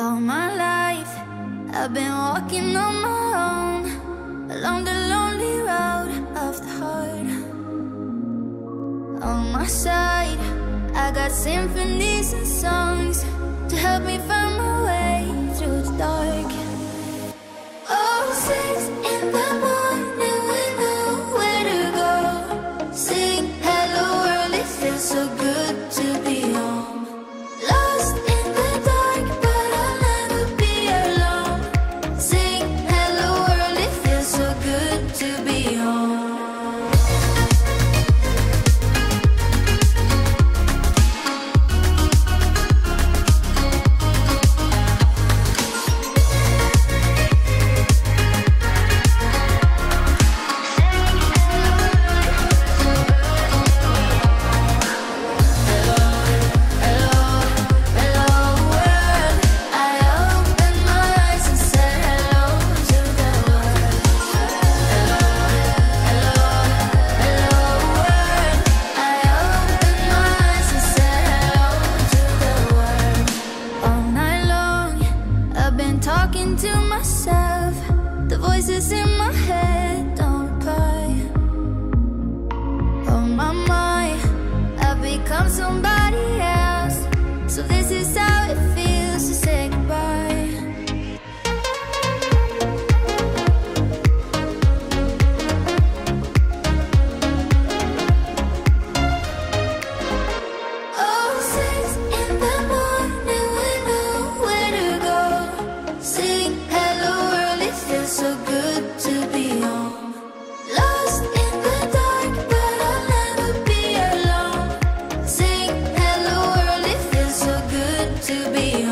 All my life, I've been walking on my own along the lonely road of the heart. On my side, I got symphonies and songs to help me find my Talking to myself. The voices in my head to be